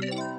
you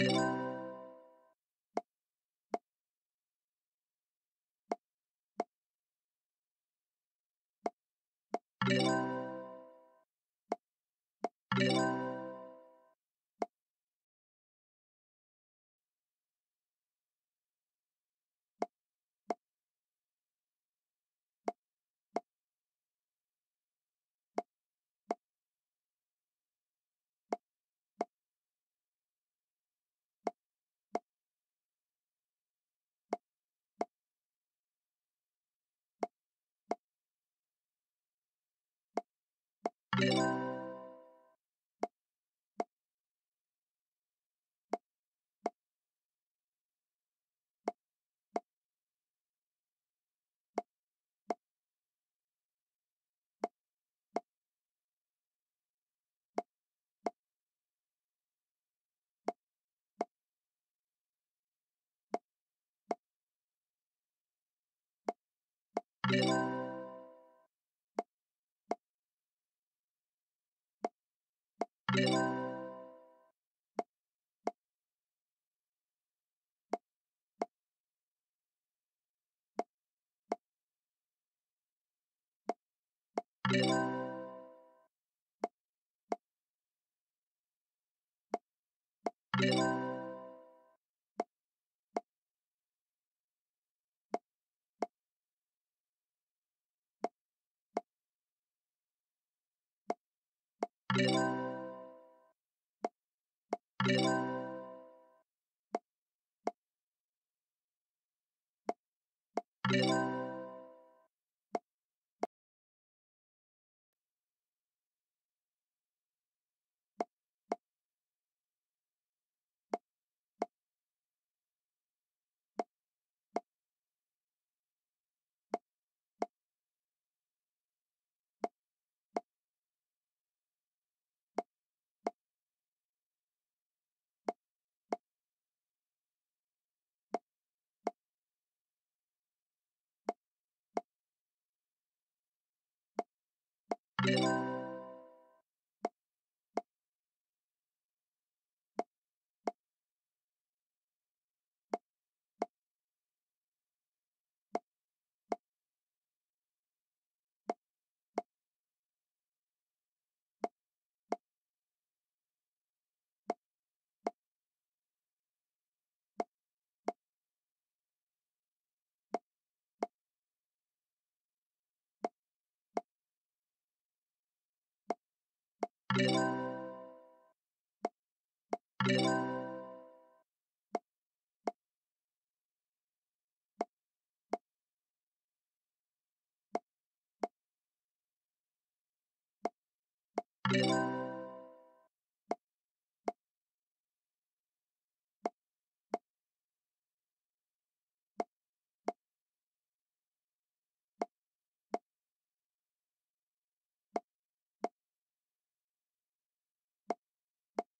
you you. you. Thank you. Música thank you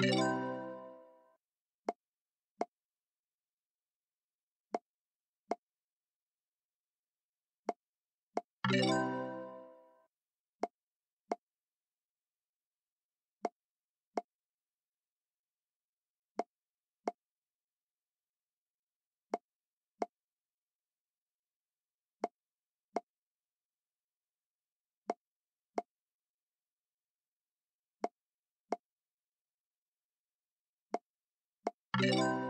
Bye. Bye.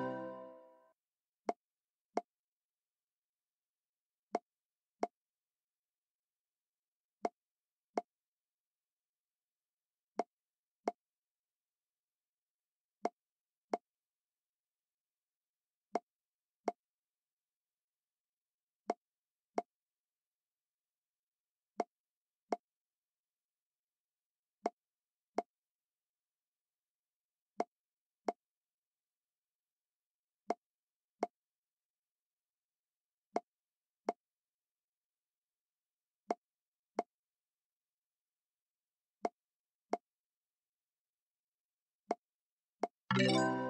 you